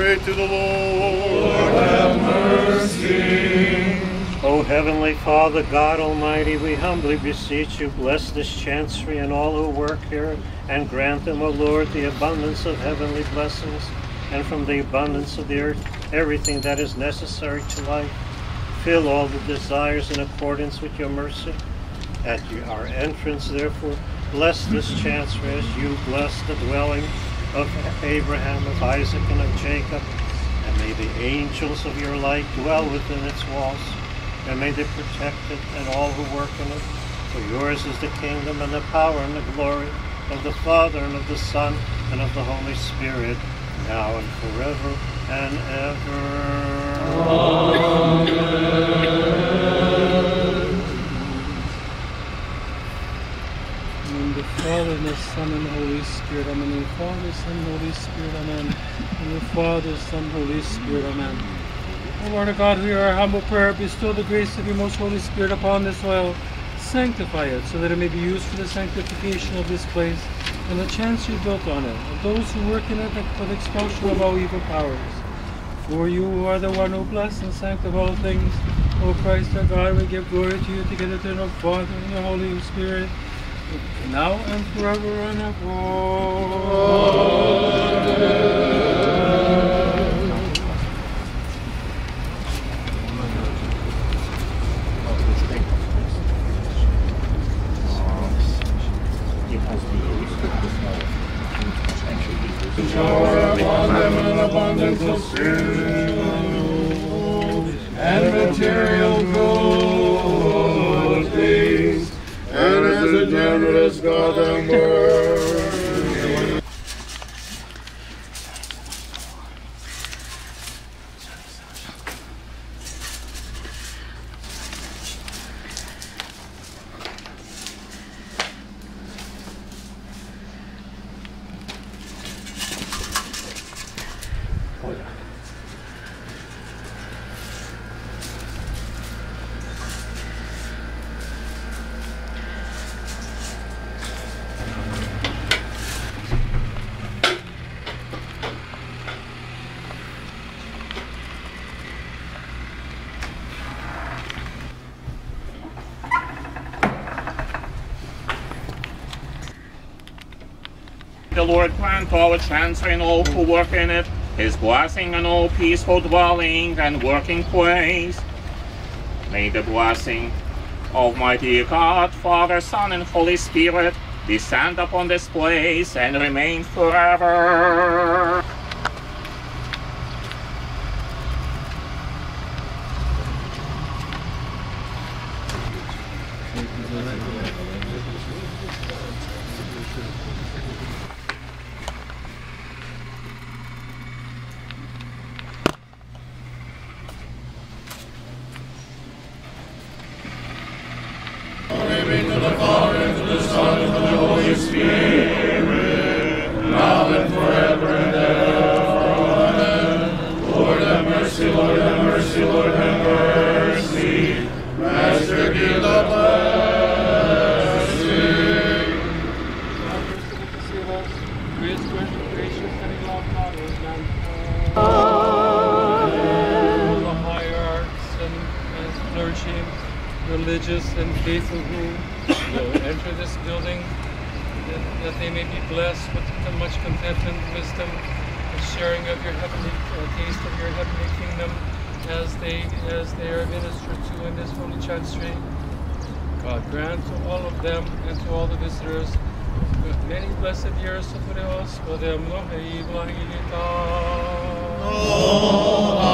pray to the Lord. Lord have mercy. O Heavenly Father, God Almighty, we humbly beseech you, bless this chancery and all who work here, and grant them, O Lord, the abundance of heavenly blessings, and from the abundance of the earth, everything that is necessary to life. Fill all the desires in accordance with your mercy. At our entrance, therefore, bless this chancery as you bless the dwelling of Abraham, of Isaac, and of Jacob. And may the angels of your light dwell within its walls and may they protect it and all who work in it. For yours is the kingdom and the power and the glory of the Father and of the Son and of the Holy Spirit, now and forever and ever. Amen. In the Father, and the Son, and Holy Spirit, amen. In the Father, Son, Holy Spirit, amen. In the Father, Son, Holy Spirit, amen. O Lord of God, hear our humble prayer. Bestow the grace of your most Holy Spirit upon this oil. Sanctify it, so that it may be used for the sanctification of this place and the chancery built on it, of those who work in it for the expulsion of all evil powers. For you are the one who bless and sanctify all things. O Christ our God, we give glory to you together to the Father and the Holy Spirit, now and forever and ever. Shower upon them an abundance of spiritual a generous Lord grant all chance and all who work in it, his blessing and all peaceful dwelling and working place. May the blessing of mighty God, Father, Son, and Holy Spirit descend upon this place and remain forever. Save us, grace, gracious, gracious, and love not as man. The hierarchs and, in all power. All the hierarchs and flourishing, religious and faithful who enter this building, that, that they may be blessed with much contentment, wisdom, and sharing of your heavenly uh, taste of your heavenly kingdom as they as they are ministered to in this holy chancery. God grant to all of them and to all the visitors many blessed years of Dios, podemos Hayanita.